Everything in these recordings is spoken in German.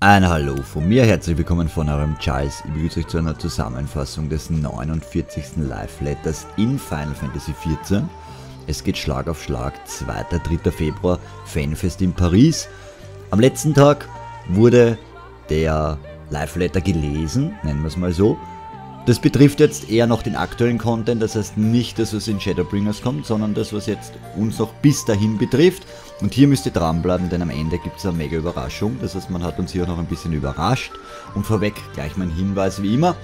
Ein Hallo von mir, herzlich willkommen von eurem Charles. Ich begrüße euch zu einer Zusammenfassung des 49. Live-Letters in Final Fantasy XIV. Es geht Schlag auf Schlag, 2. 3. Februar, Fanfest in Paris. Am letzten Tag wurde der Live-Letter gelesen, nennen wir es mal so. Das betrifft jetzt eher noch den aktuellen Content, das heißt nicht das, was in Shadowbringers kommt, sondern das, was jetzt uns noch bis dahin betrifft. Und hier müsst ihr dranbleiben, denn am Ende gibt es eine mega Überraschung. Das heißt, man hat uns hier noch ein bisschen überrascht. Und vorweg gleich mein Hinweis wie immer.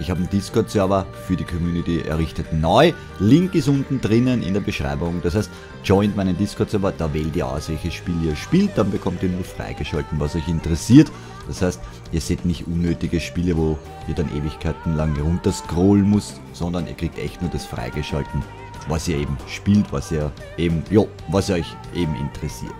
Ich habe einen Discord-Server für die Community errichtet neu. Link ist unten drinnen in der Beschreibung. Das heißt, joint meinen Discord-Server, da wählt ihr aus, welches Spiel ihr spielt. Dann bekommt ihr nur freigeschalten, was euch interessiert. Das heißt, ihr seht nicht unnötige Spiele, wo ihr dann Ewigkeiten lang runterscrollen muss, sondern ihr kriegt echt nur das freigeschalten, was ihr eben spielt, was ihr eben, jo, was euch eben interessiert.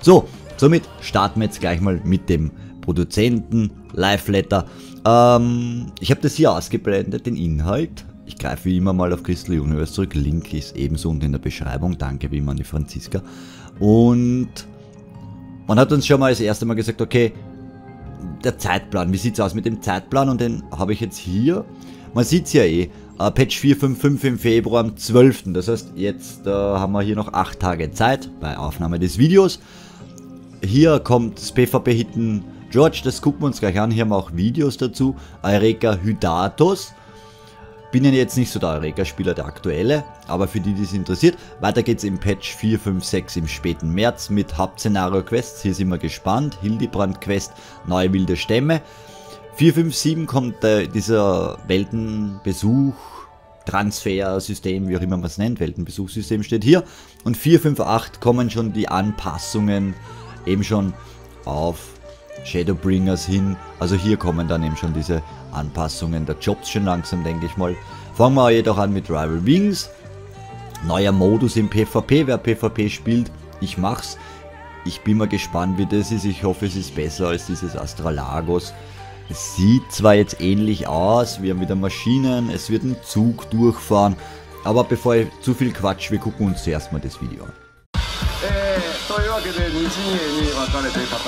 So, somit starten wir jetzt gleich mal mit dem Produzenten Live Letter. Ähm, ich habe das hier ausgeblendet, den Inhalt. Ich greife wie immer mal auf Crystal Universe zurück. Link ist ebenso unten in der Beschreibung. Danke wie immer an die Franziska. Und man hat uns schon mal das erste Mal gesagt, okay, der Zeitplan. Wie sieht es aus mit dem Zeitplan? Und den habe ich jetzt hier. Man sieht es ja eh. Uh, Patch 455 im Februar am 12. Das heißt, jetzt uh, haben wir hier noch 8 Tage Zeit bei Aufnahme des Videos. Hier kommt das PvP-Hitten George, das gucken wir uns gleich an. Hier haben wir auch Videos dazu. Eureka Hydatos. Bin ja jetzt nicht so der Eureka-Spieler, der aktuelle, aber für die, die es interessiert. Weiter geht's im Patch 456 im späten März mit Hauptszenario-Quests. Hier sind wir gespannt. Hildebrand-Quest, neue wilde Stämme. 457 kommt äh, dieser Weltenbesuch, Transfersystem, wie auch immer man es nennt, Weltenbesuchssystem steht hier. Und 458 kommen schon die Anpassungen eben schon auf Shadowbringers hin. Also hier kommen dann eben schon diese Anpassungen der Jobs schon langsam, denke ich mal. Fangen wir jedoch an mit Rival Wings. Neuer Modus im PvP. Wer PvP spielt, ich mach's. Ich bin mal gespannt, wie das ist. Ich hoffe, es ist besser als dieses Astralagos. Es sieht zwar jetzt ähnlich aus, wir haben wieder Maschinen, es wird ein Zug durchfahren, aber bevor ich zu viel quatsch, wir gucken uns zuerst mal das Video an. というわけで2陣営に分かれて戦う、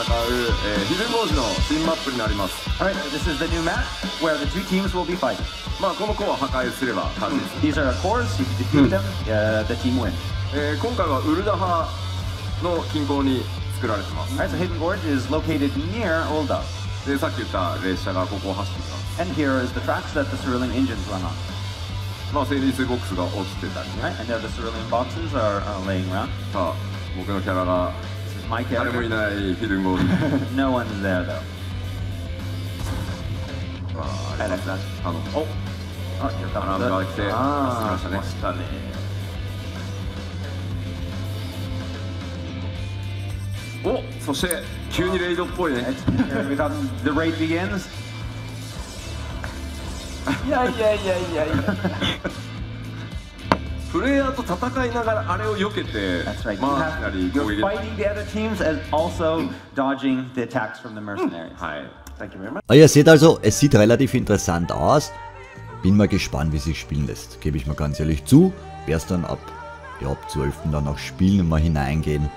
えー、ヒルンボーズの新マップになります Alright, this is the new map where the two teams will be fighting. まあこのコア破壊すれば勝ちです、 These are cores, if you defeat them, uh, the team win. えー今回はウルダハの近郊に作られてます Alright, so Hidden Gorge is located near Ulda. でさっき言った列車がここを走ってきまあ整理ボックスが落ちてた、さあ僕のキャラが誰もいな、急にレイドっぽいね Here we come. The raid begins. Yeah, yeah, yeah, yeah. プレイヤーと戦いながらあれを避けて That's right. You マーシナリ have, ー攻 you're 撃 fighting the other teams and also dodging the attacks from the mercenaries. はい Thank you very much. Ah, ihr seht also, es sieht relativ interessant aus. Bin mal gespannt, wie sich spielen lässt. Gebe ich mal ganz ehrlich zu. Werde es dann ab, ja, ab 12. dann auch spielen und mal hineingehen.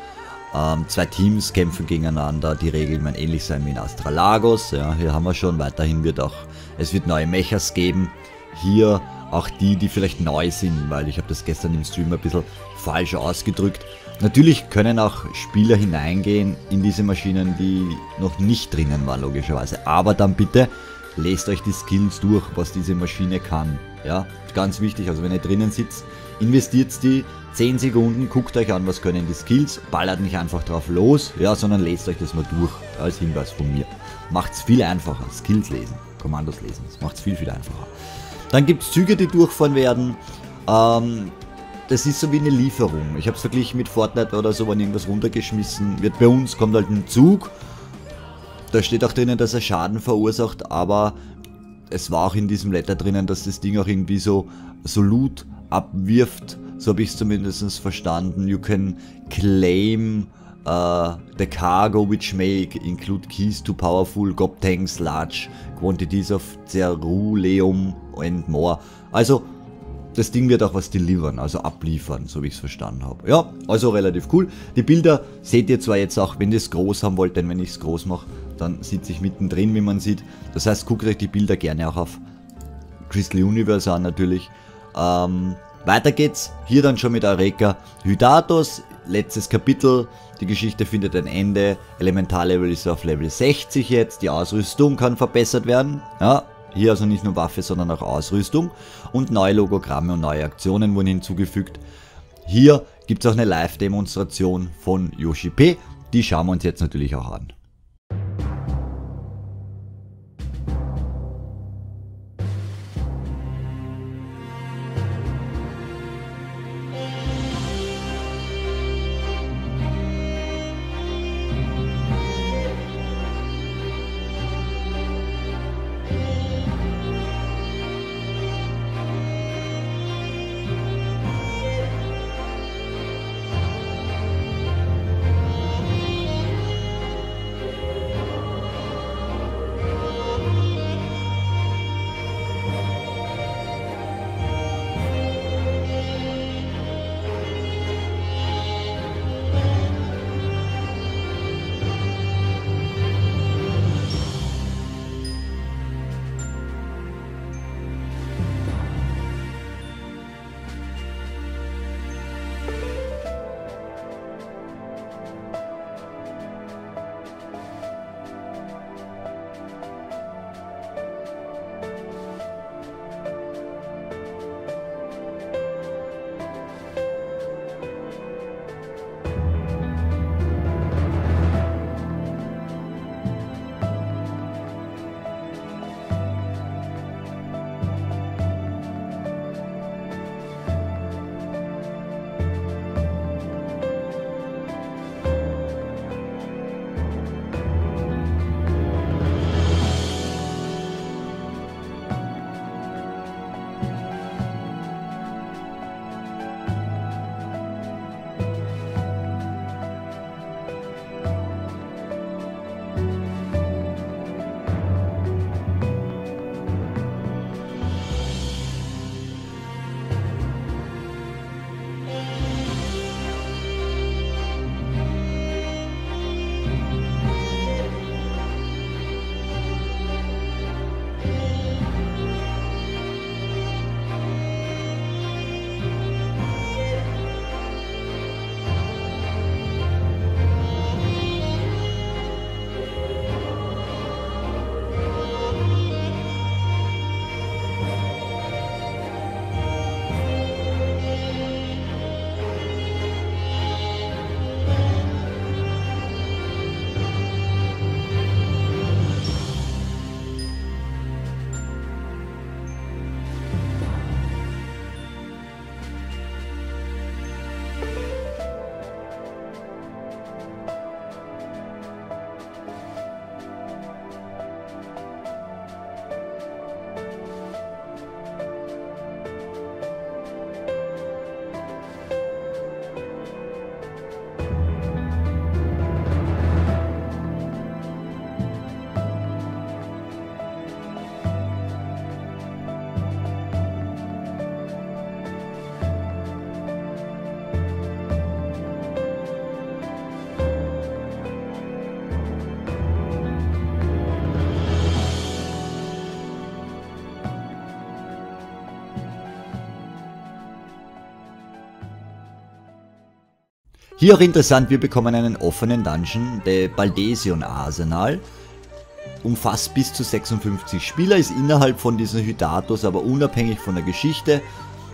Ähm, zwei Teams kämpfen gegeneinander. Die Regeln werden ähnlich sein wie in Astralagos. Ja, hier haben wir schon. Weiterhin wird auch, es wird neue Mechas geben. Hier auch die, die vielleicht neu sind, weil ich habe das gestern im Stream ein bisschen falsch ausgedrückt. Natürlich können auch Spieler hineingehen in diese Maschinen, die noch nicht drinnen waren, logischerweise. Aber dann bitte lest euch die Skills durch, was diese Maschine kann. Ja, ganz wichtig. Also wenn ihr drinnen sitzt, investiert die 10 Sekunden, guckt euch an, was können die Skills, ballert nicht einfach drauf los, ja, sondern lest euch das mal durch, als Hinweis von mir. Macht's viel einfacher. Skills lesen, Kommandos lesen, das macht's viel, viel einfacher. Dann gibt es Züge, die durchfahren werden. Ähm, das ist so wie eine Lieferung. Ich habe es verglichen mit Fortnite oder so, wenn irgendwas runtergeschmissen wird. Bei uns kommt halt ein Zug. Da steht auch drinnen, dass er Schaden verursacht, aber es war auch in diesem Letter drinnen, dass das Ding auch irgendwie so, so Loot abwirft. So habe ich es zumindest verstanden. You can claim uh, the cargo which may include keys to powerful gob tanks, large quantities of ceruleum and more. Also, das Ding wird auch was delivern, also abliefern, so wie ich es verstanden habe. Ja, also relativ cool. Die Bilder seht ihr zwar jetzt auch, wenn ihr es groß haben wollt, denn wenn ich es groß mache, dann sitze ich mittendrin, wie man sieht. Das heißt, guckt euch die Bilder gerne auch auf Crystal Universe an natürlich. Ähm, weiter geht's, hier dann schon mit Eureka. Hydatos, letztes Kapitel, die Geschichte findet ein Ende, Elementarlevel ist auf Level 60 jetzt, die Ausrüstung kann verbessert werden, ja, hier also nicht nur Waffe, sondern auch Ausrüstung. Und neue Logogramme und neue Aktionen wurden hinzugefügt. Hier gibt es auch eine Live-Demonstration von Yoshi P, die schauen wir uns jetzt natürlich auch an. Hier auch interessant, wir bekommen einen offenen Dungeon, der Baldesion Arsenal. Umfasst bis zu 56 Spieler, ist innerhalb von diesen Hydatos, aber unabhängig von der Geschichte.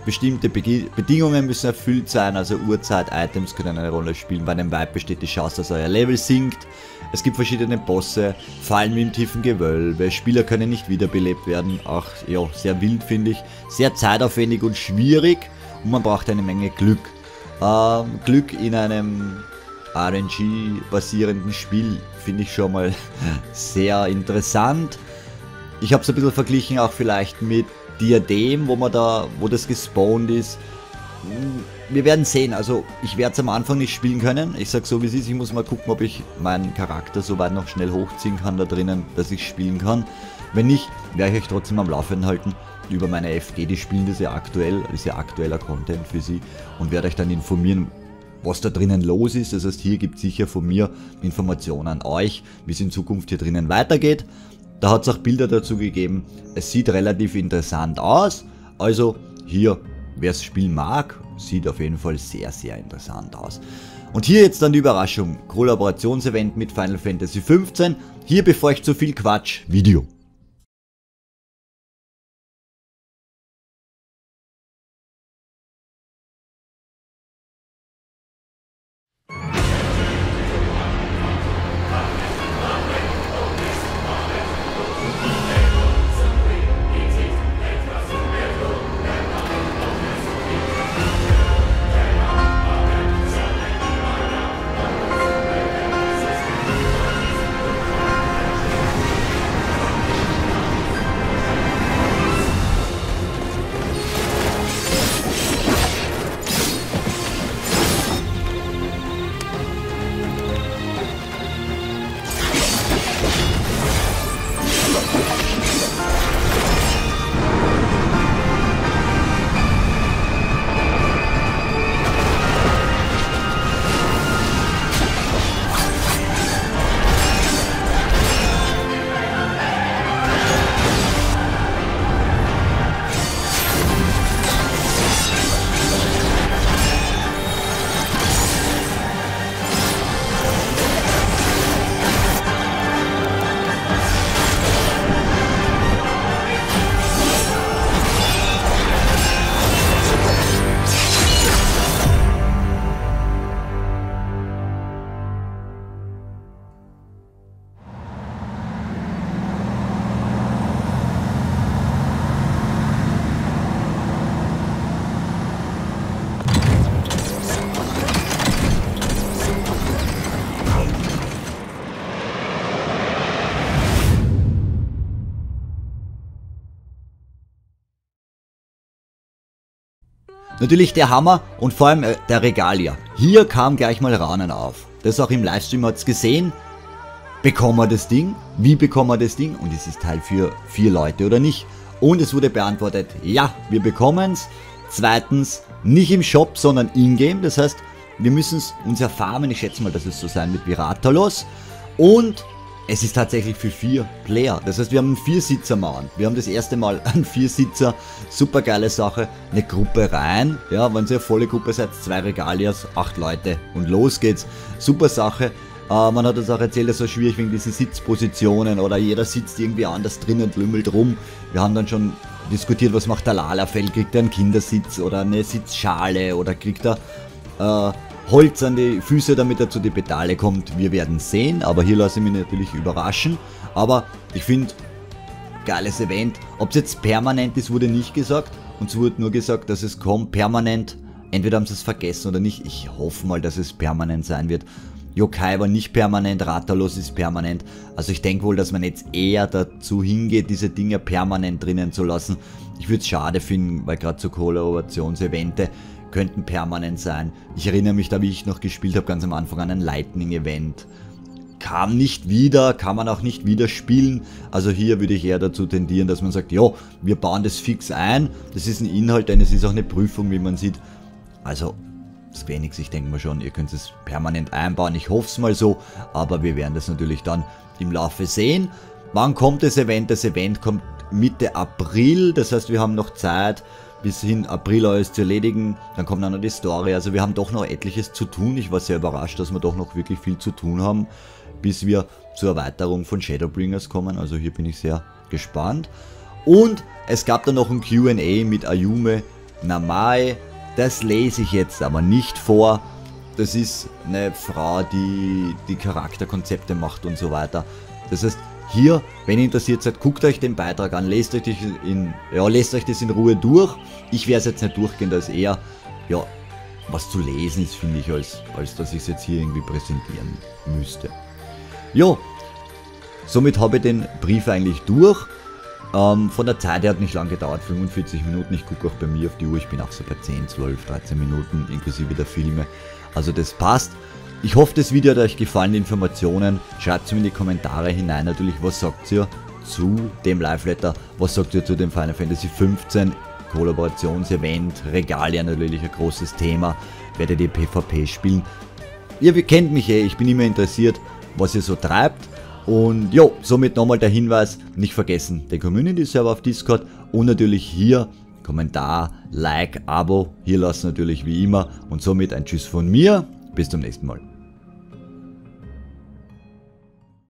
Bestimmte Be Bedingungen müssen erfüllt sein, also Uhrzeit, Items können eine Rolle spielen. Bei einem Vibe besteht die Chance, dass euer Level sinkt. Es gibt verschiedene Bosse, Fallen wie im tiefen Gewölbe, Spieler können nicht wiederbelebt werden. Auch ja, sehr wild finde ich. Sehr zeitaufwendig und schwierig und man braucht eine Menge Glück. Ähm, Glück in einem RNG-basierenden Spiel finde ich schon mal sehr interessant. Ich habe es ein bisschen verglichen auch vielleicht mit Diadem, wo man da, wo das gespawnt ist. Wir werden sehen, also ich werde es am Anfang nicht spielen können. Ich sage so wie es ist, ich muss mal gucken, ob ich meinen Charakter so weit noch schnell hochziehen kann da drinnen, dass ich spielen kann. Wenn nicht, werde ich euch trotzdem am Laufenden halten über meine FG, die spielen das ja aktuell, ist ja aktueller Content für sie und werde euch dann informieren, was da drinnen los ist. Das heißt, hier gibt sicher von mir Informationen an euch, wie es in Zukunft hier drinnen weitergeht. Da hat es auch Bilder dazu gegeben. Es sieht relativ interessant aus. Also hier, wer das Spiel mag, sieht auf jeden Fall sehr, sehr interessant aus. Und hier jetzt dann die Überraschung. Kollaborationsevent mit Final Fantasy 15. Hier, bevor ich zu viel Quatsch, Video. Natürlich der Hammer und vor allem äh, der Regalia. Hier kam gleich mal Ranen auf. Das auch im Livestream hat es gesehen. Bekommen wir das Ding? Wie bekommen wir das Ding? Und ist es Teil für vier Leute oder nicht? Und es wurde beantwortet, ja, wir bekommen es. Zweitens, nicht im Shop, sondern in-game. Das heißt, wir müssen es uns erfahren. Ich schätze mal, dass es so sein wird wie Ratalos. Und es ist tatsächlich für vier Player. Das heißt, wir haben einen Viersitzer-Mount. Wir haben das erste Mal einen Viersitzer. Super geile Sache. Eine Gruppe rein. Ja, wenn ihr eine volle Gruppe seid, zwei Regalias, acht Leute und los geht's. Super Sache. Äh, man hat uns auch erzählt, es war schwierig wegen diesen Sitzpositionen oder jeder sitzt irgendwie anders drin und lümmelt rum. Wir haben dann schon diskutiert, was macht der Lalafell? Kriegt er einen Kindersitz oder eine Sitzschale oder kriegt er äh, Holz an die Füße, damit er zu den Pedale kommt. Wir werden sehen, aber hier lasse ich mich natürlich überraschen. Aber ich finde, geiles Event. Ob es jetzt permanent ist, wurde nicht gesagt. Uns wurde nur gesagt, dass es kommt permanent. Entweder haben sie es vergessen oder nicht. Ich hoffe mal, dass es permanent sein wird. Yokai war nicht permanent, Ratalos ist permanent. Also ich denke wohl, dass man jetzt eher dazu hingeht, diese Dinge permanent drinnen zu lassen. Ich würde es schade finden, weil gerade so Kollaborationsevente könnten permanent sein. Ich erinnere mich da, wie ich noch gespielt habe, ganz am Anfang an ein Lightning-Event. Kam nicht wieder, kann man auch nicht wieder spielen. Also hier würde ich eher dazu tendieren, dass man sagt, ja, wir bauen das fix ein. Das ist ein Inhalt, denn es ist auch eine Prüfung, wie man sieht. Also, das wenigste, ich denke mal schon, ihr könnt es permanent einbauen. Ich hoffe es mal so, aber wir werden das natürlich dann im Laufe sehen. Wann kommt das Event? Das Event kommt Mitte April, das heißt, wir haben noch Zeit, bis hin April alles zu erledigen. Dann kommt dann noch die Story. Also wir haben doch noch etliches zu tun. Ich war sehr überrascht, dass wir doch noch wirklich viel zu tun haben, bis wir zur Erweiterung von Shadowbringers kommen. Also hier bin ich sehr gespannt. Und es gab dann noch ein QA mit Ayume Namae. Das lese ich jetzt aber nicht vor. Das ist eine Frau, die die Charakterkonzepte macht und so weiter. Das heißt, hier, wenn ihr interessiert seid, guckt euch den Beitrag an, lest euch, in, ja, lest euch das in Ruhe durch. Ich werde es jetzt nicht durchgehen, da ist eher, ja, was zu lesen ist, finde ich, als, als dass ich es jetzt hier irgendwie präsentieren müsste. Jo, somit habe ich den Brief eigentlich durch. Ähm, von der Zeit her hat nicht lang gedauert, 45 Minuten. Ich gucke auch bei mir auf die Uhr, ich bin auch so bei 10, 12, 13 Minuten inklusive der Filme. Also das passt. Ich hoffe, das Video hat euch gefallen, die Informationen. Schreibt es mir in die Kommentare hinein natürlich, was sagt ihr zu dem Live-Letter, was sagt ihr zu dem Final Fantasy 15 Kollaborationsevent, Regalia natürlich ein großes Thema, werdet ihr PvP spielen. Ihr kennt mich eh, ich bin immer interessiert, was ihr so treibt. Und jo, somit nochmal der Hinweis, nicht vergessen, den Community-Server auf Discord und natürlich hier Kommentar, Like, Abo, hier lassen natürlich wie immer. Und somit ein Tschüss von mir, bis zum nächsten Mal.